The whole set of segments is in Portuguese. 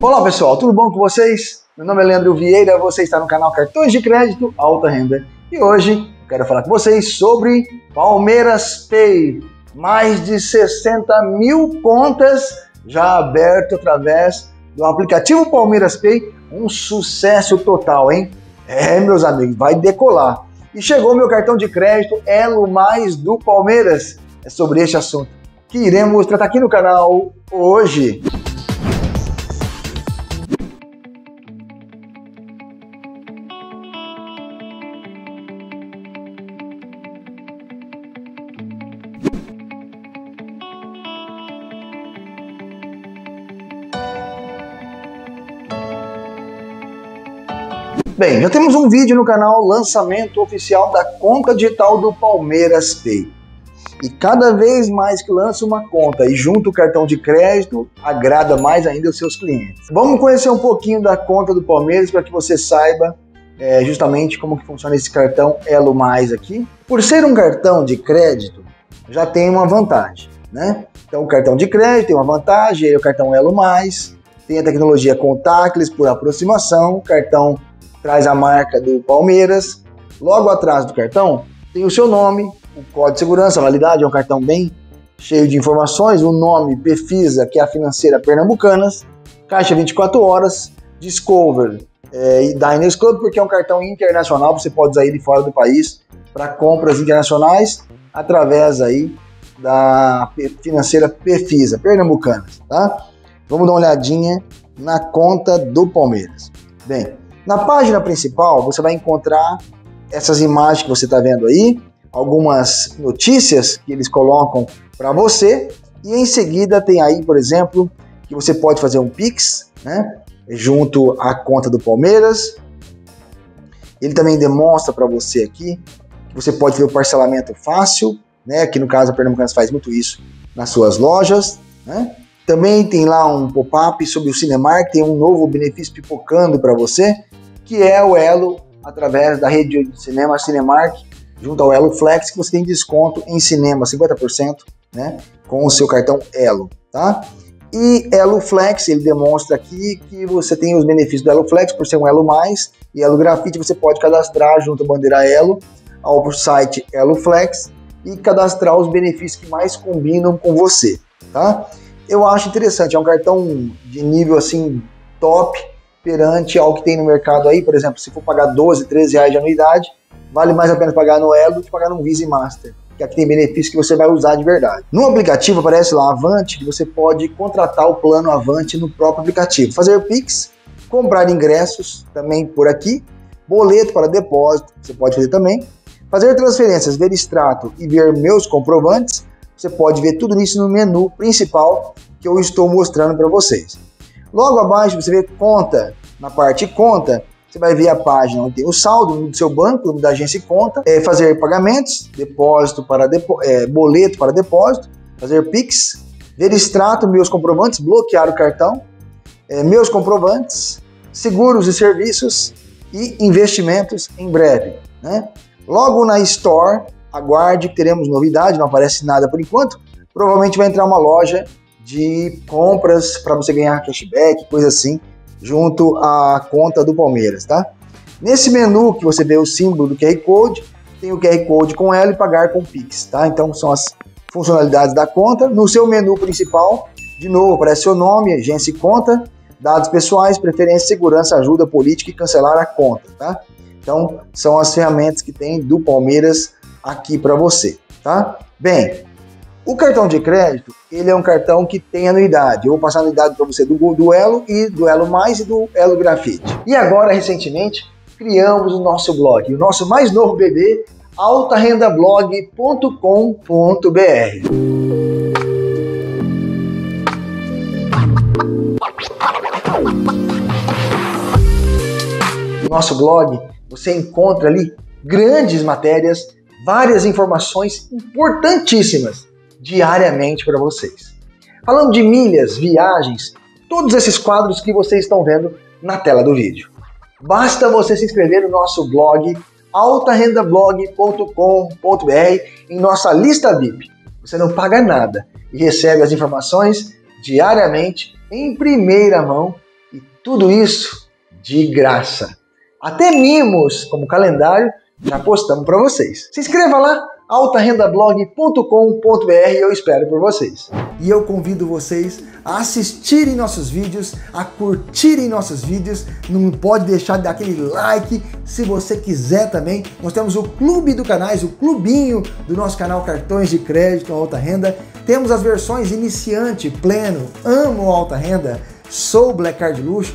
Olá pessoal, tudo bom com vocês? Meu nome é Leandro Vieira, você está no canal Cartões de Crédito Alta Renda e hoje quero falar com vocês sobre Palmeiras Pay. Mais de 60 mil contas já abertas através do aplicativo Palmeiras Pay, um sucesso total, hein? É, meus amigos, vai decolar. E chegou meu cartão de crédito Elo Mais do Palmeiras. É sobre este assunto que iremos tratar aqui no canal hoje. Bem, já temos um vídeo no canal lançamento oficial da conta digital do Palmeiras Pay. E cada vez mais que lança uma conta e junta o cartão de crédito, agrada mais ainda os seus clientes. Vamos conhecer um pouquinho da conta do Palmeiras para que você saiba é, justamente como que funciona esse cartão Elo Mais aqui. Por ser um cartão de crédito, já tem uma vantagem, né? Então o cartão de crédito tem uma vantagem, é o cartão Elo Mais, tem a tecnologia contactless por aproximação, cartão traz a marca do Palmeiras. Logo atrás do cartão tem o seu nome, o código de segurança, a validade, é um cartão bem cheio de informações, o nome Pefisa, que é a financeira Pernambucanas, Caixa 24 horas, Discover é, e Diners Club, porque é um cartão internacional, você pode usar ele fora do país para compras internacionais através aí da financeira Pefisa, Pernambucanas, tá? Vamos dar uma olhadinha na conta do Palmeiras. Bem, na página principal, você vai encontrar essas imagens que você está vendo aí, algumas notícias que eles colocam para você, e em seguida tem aí, por exemplo, que você pode fazer um Pix, né, junto à conta do Palmeiras. Ele também demonstra para você aqui que você pode ver o parcelamento fácil, né, que no caso a Pernambucanas faz muito isso nas suas lojas, né? Também tem lá um pop-up sobre o Cinemark, tem um novo benefício pipocando para você, que é o Elo através da rede de cinema Cinemark, junto ao Elo Flex, que você tem desconto em cinema, 50%, né, com o seu cartão Elo, tá? E Elo Flex, ele demonstra aqui que você tem os benefícios do Elo Flex por ser um Elo Mais, e Elo Grafite você pode cadastrar junto à bandeira Elo ao site Elo Flex e cadastrar os benefícios que mais combinam com você, tá? eu acho interessante. É um cartão de nível assim top perante ao que tem no mercado aí. Por exemplo, se for pagar 12, 13 reais de anuidade, vale mais a pena pagar no Elo do que pagar no Visa e Master. Que aqui tem benefícios que você vai usar de verdade. No aplicativo aparece lá Avante que você pode contratar o plano Avante no próprio aplicativo. Fazer Pix, comprar ingressos também por aqui, boleto para depósito, você pode fazer também. Fazer transferências, ver extrato e ver meus comprovantes você pode ver tudo isso no menu principal que eu estou mostrando para vocês. Logo abaixo você vê conta, na parte conta, você vai ver a página onde tem o saldo do seu banco, da agência e conta, é, fazer pagamentos, depósito para depo é, boleto para depósito, fazer Pix, ver extrato, meus comprovantes, bloquear o cartão, é, meus comprovantes, seguros e serviços e investimentos em breve. Né? Logo na Store aguarde que teremos novidade, não aparece nada por enquanto. Provavelmente vai entrar uma loja de compras para você ganhar cashback, coisa assim, junto à conta do Palmeiras, tá? Nesse menu que você vê o símbolo do QR Code, tem o QR Code com ela e pagar com Pix, tá? Então são as funcionalidades da conta. No seu menu principal, de novo, aparece seu nome, agência e conta, dados pessoais, preferência, segurança, ajuda política e cancelar a conta, tá? Então, são as ferramentas que tem do Palmeiras aqui para você, tá? Bem, o cartão de crédito, ele é um cartão que tem anuidade. Eu vou passar a anuidade para você do, do Elo e do Elo Mais e do Elo Grafite. E agora, recentemente, criamos o nosso blog, o nosso mais novo bebê, altarendablog.com.br. No nosso blog, você encontra ali grandes matérias várias informações importantíssimas diariamente para vocês. Falando de milhas, viagens, todos esses quadros que vocês estão vendo na tela do vídeo. Basta você se inscrever no nosso blog altarendablog.com.br em nossa lista VIP. Você não paga nada e recebe as informações diariamente em primeira mão Tudo isso de graça. Até mimos, como calendário, já postamos para vocês. Se inscreva lá, altarendablog.com.br, eu espero por vocês. E eu convido vocês a assistirem nossos vídeos, a curtirem nossos vídeos, não pode deixar de dar aquele like, se você quiser também. Nós temos o clube do canais, o clubinho do nosso canal Cartões de Crédito Alta Renda. Temos as versões iniciante, pleno, amo alta renda, sou Black Card Luxo,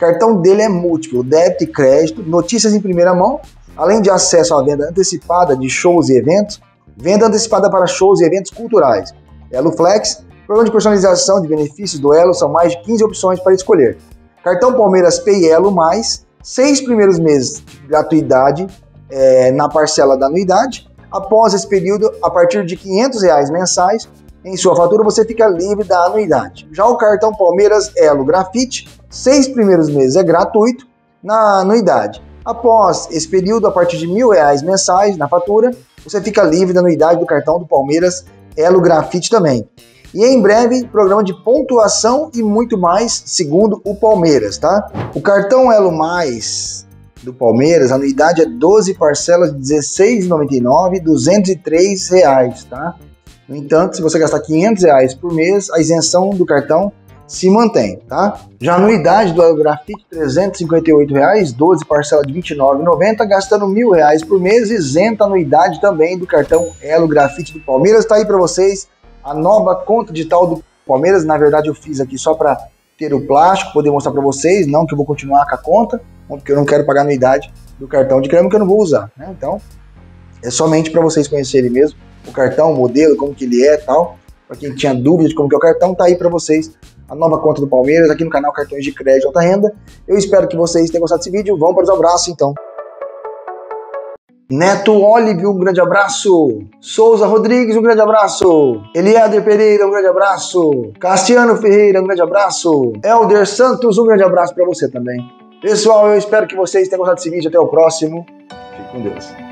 Cartão dele é múltiplo, débito e crédito, notícias em primeira mão, além de acesso à venda antecipada de shows e eventos, venda antecipada para shows e eventos culturais. Elo Flex, programa de personalização de benefícios do Elo, são mais de 15 opções para escolher. Cartão Palmeiras Pay Elo Mais, seis primeiros meses de gratuidade é, na parcela da anuidade. Após esse período, a partir de 500 reais mensais, em sua fatura você fica livre da anuidade. Já o cartão Palmeiras Elo Grafite, seis primeiros meses é gratuito na anuidade. Após esse período, a partir de mil reais mensais na fatura, você fica livre da anuidade do cartão do Palmeiras Elo Grafite também. E em breve, programa de pontuação e muito mais, segundo o Palmeiras, tá? O cartão Elo Mais do Palmeiras, a anuidade é 12 parcelas de R$16,99, 203 reais, tá? No entanto, se você gastar 500 reais por mês, a isenção do cartão se mantém, tá? Já a anuidade do Grafite, 358 reais, 12 parcelas de 29,90, gastando mil reais por mês, isenta a anuidade também do cartão Elo Grafite do Palmeiras. Tá aí para vocês a nova conta digital do Palmeiras. Na verdade, eu fiz aqui só para ter o plástico, poder mostrar para vocês, não que eu vou continuar com a conta, porque eu não quero pagar anuidade do cartão de creme que eu não vou usar, né? Então, é somente para vocês conhecerem mesmo o cartão, o modelo, como que ele é tal. Para quem tinha dúvida de como que é o cartão, tá aí para vocês a nova conta do Palmeiras aqui no canal Cartões de Crédito Alta Renda. Eu espero que vocês tenham gostado desse vídeo. Vamos para os abraços então. Neto Olive, um grande abraço. Souza Rodrigues, um grande abraço. Eliader Pereira, um grande abraço. Cassiano Ferreira, um grande abraço. Elder Santos, um grande abraço para você também. Pessoal, eu espero que vocês tenham gostado desse vídeo. Até o próximo. Fique com Deus.